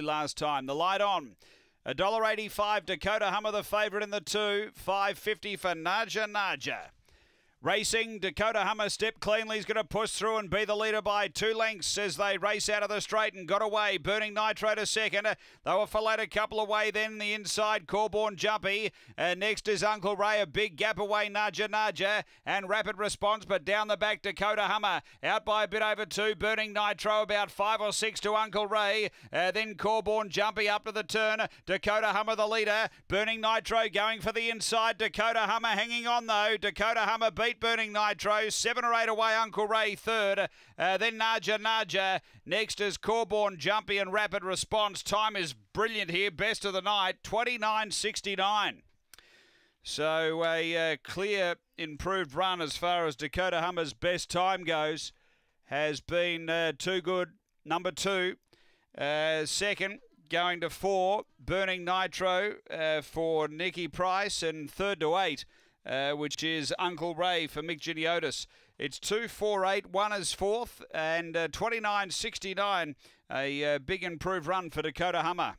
last time. The light on. $1.85 Dakota Hummer, the favourite in the two. 550 for Naja Naja. Racing, Dakota Hummer step cleanly is going to push through and be the leader by two lengths as they race out of the straight and got away. Burning Nitro to second. They were followed a couple away then the inside. Corborn Jumpy. Uh, next is Uncle Ray. A big gap away. Naja Naja and rapid response, but down the back Dakota Hummer out by a bit over two. Burning Nitro about five or six to Uncle Ray. Uh, then Corborn Jumpy up to the turn. Dakota Hummer the leader. Burning Nitro going for the inside. Dakota Hummer hanging on though. Dakota Hummer beat Burning Nitro. Seven or eight away, Uncle Ray third. Uh, then Naja Naja. Next is Corborn Jumpy and Rapid Response. Time is brilliant here. Best of the night. 29.69. So a uh, clear improved run as far as Dakota Hummer's best time goes has been uh, too good. Number two. Uh, second, going to four, Burning Nitro uh, for Nikki Price, and third to eight, uh, which is Uncle Ray for Mick Giniotis. It's two, four, eight. One is fourth, and uh, 29.69, a uh, big improved run for Dakota Hummer.